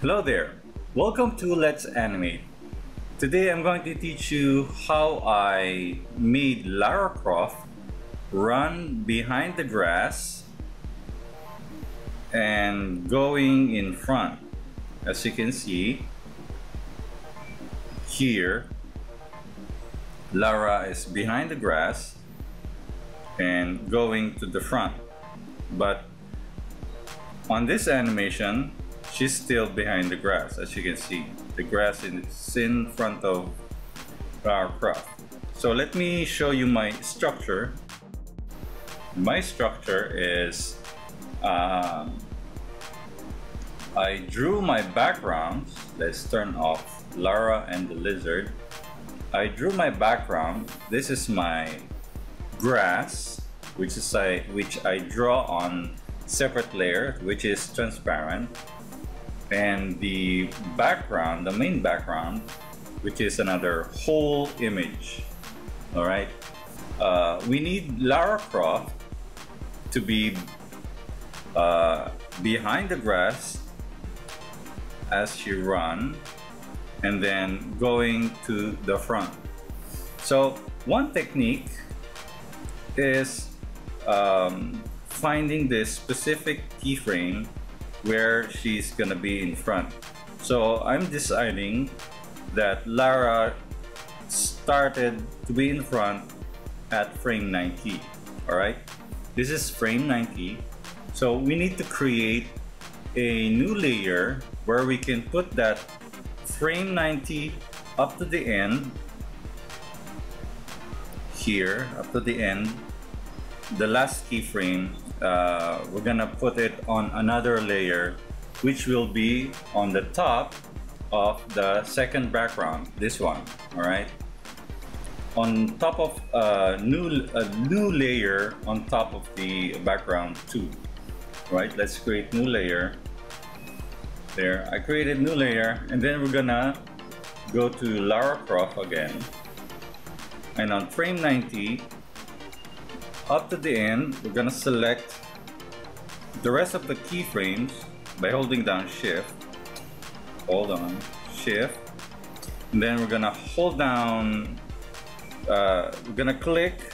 Hello there, welcome to Let's Animate. Today I'm going to teach you how I made Lara Croft run behind the grass and going in front. As you can see here, Lara is behind the grass and going to the front. But on this animation, she's still behind the grass as you can see. The grass is in front of Lara Croft so let me show you my structure. My structure is um, I drew my backgrounds. Let's turn off Lara and the lizard. I drew my background. This is my grass which is I which I draw on separate layer which is transparent and the background, the main background, which is another whole image. All right. Uh, we need Lara Croft to be uh, behind the grass as she run and then going to the front. So one technique is um, finding this specific keyframe where she's gonna be in front. So I'm deciding that Lara started to be in front at frame 90. Alright, this is frame 90. So we need to create a new layer where we can put that frame 90 up to the end here up to the end the last keyframe uh, we're gonna put it on another layer which will be on the top of the second background this one all right? On top of a new a new layer on top of the background too right? Let's create new layer. There I created new layer and then we're gonna go to Lara Croft again. And on frame 90 up to the end, we're gonna select the rest of the keyframes by holding down shift. Hold on, shift. And then we're gonna hold down, uh, we're gonna click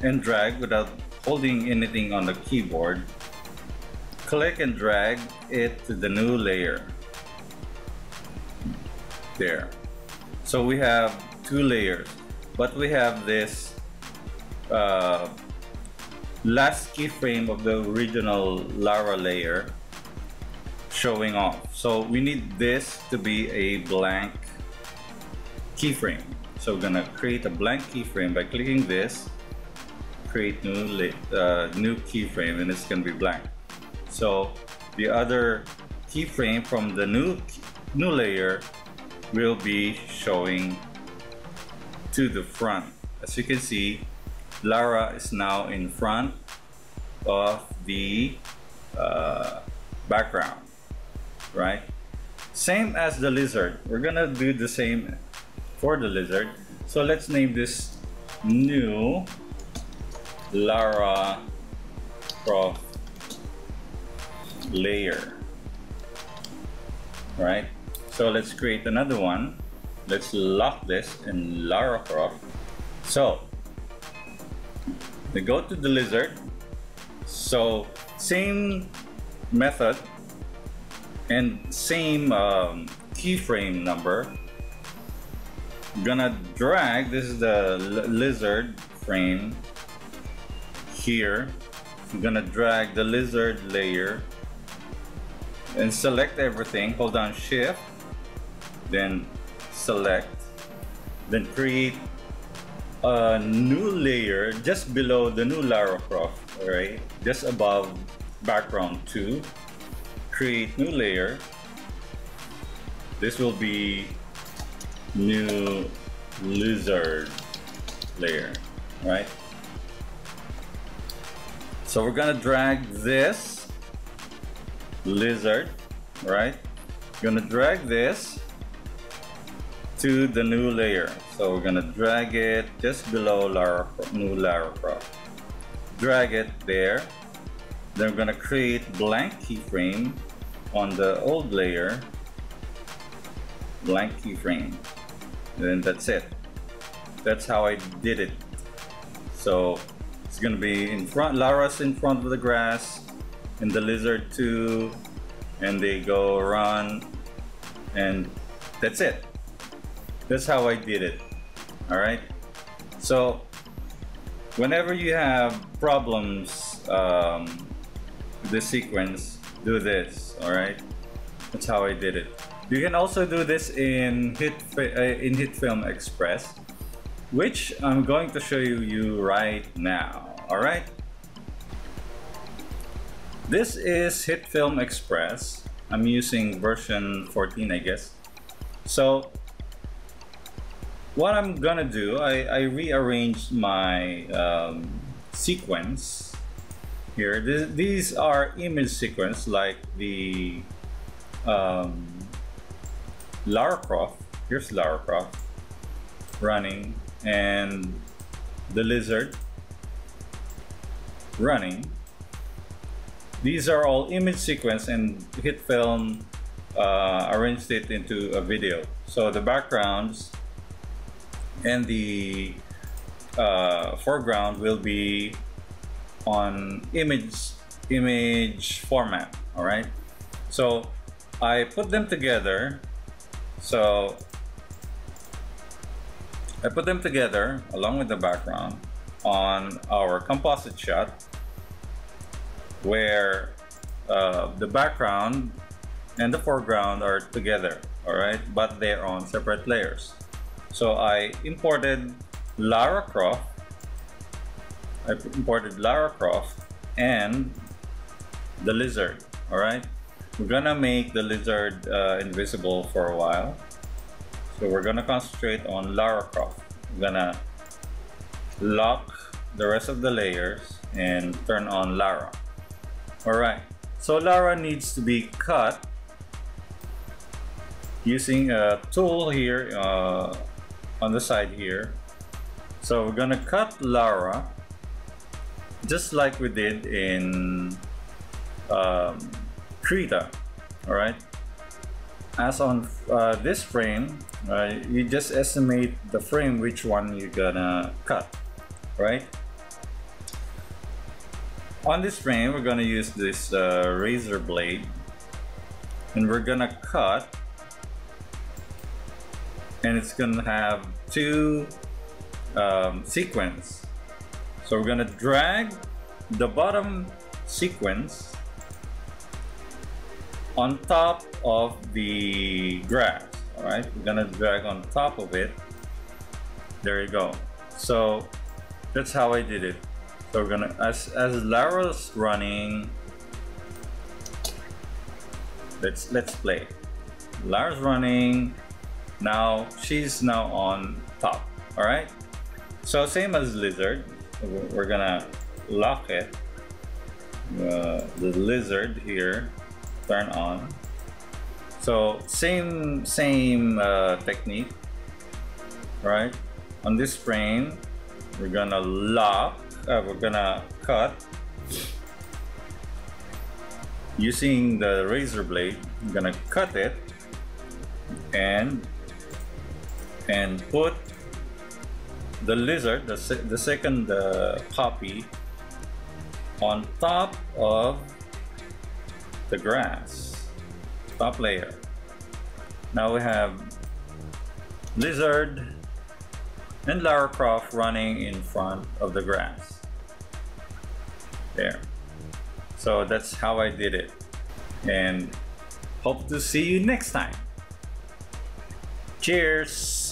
and drag without holding anything on the keyboard. Click and drag it to the new layer. There. So we have two layers, but we have this uh, last keyframe of the original Lara layer showing off. So we need this to be a blank keyframe. So we're gonna create a blank keyframe by clicking this, create new uh, new keyframe, and it's gonna be blank. So the other keyframe from the new new layer will be showing to the front. As you can see, Lara is now in front of the uh, background, right? Same as the lizard. We're gonna do the same for the lizard. So let's name this new Lara Croft layer, right? So let's create another one. Let's lock this in Lara Croft. So we go to the lizard. So same method and same um, keyframe number. I'm gonna drag, this is the lizard frame here. I'm gonna drag the lizard layer and select everything, hold down shift, then select, then create a new layer just below the new Lara Croft, alright? Just above background 2. Create new layer. This will be new lizard layer, right? So we're gonna drag this lizard, right? Gonna drag this to the new layer. So we're gonna drag it just below Lara, new Lara Croft. Drag it there. Then I'm gonna create blank keyframe on the old layer. Blank keyframe. And that's it. That's how I did it. So it's gonna be in front, Lara's in front of the grass, and the lizard too, and they go run, and that's it. That's how I did it. All right. So whenever you have problems um, the sequence, do this. All right. That's how I did it. You can also do this in Hit uh, in HitFilm Express, which I'm going to show you, you right now. All right. This is HitFilm Express. I'm using version 14, I guess. So what I'm gonna do, I, I rearranged my um, sequence here. These are image sequence like the um, Lara Croft. Here's Lara Croft running and the lizard running. These are all image sequence and HitFilm uh, arranged it into a video. So the backgrounds and the uh, foreground will be on image image format all right? So I put them together. So I put them together along with the background on our composite shot where uh, the background and the foreground are together all right? But they're on separate layers so I imported Lara Croft. I imported Lara Croft and the lizard. All right. We're gonna make the lizard uh, invisible for a while. So we're gonna concentrate on Lara Croft. We're gonna lock the rest of the layers and turn on Lara. All right. So Lara needs to be cut using a tool here uh, on the side here. So we're gonna cut Lara just like we did in um, Krita, all right? As on uh, this frame, uh, you just estimate the frame which one you're gonna cut, right? On this frame, we're gonna use this uh, razor blade and we're gonna cut and it's gonna have two um, sequence. So we're gonna drag the bottom sequence on top of the grass. All right, we're gonna drag on top of it. There you go. So that's how I did it. So we're gonna, as, as Lara's running, let's, let's play. Lara's running, now she's now on top all right? So same as lizard we're gonna lock it. Uh, the lizard here turn on. So same same uh, technique right? On this frame we're gonna lock uh, we're gonna cut using the razor blade. I'm gonna cut it and and put the lizard, the, se the second uh, copy, on top of the grass, top layer. Now we have lizard and Lara Croft running in front of the grass. There. So that's how I did it. And hope to see you next time. Cheers!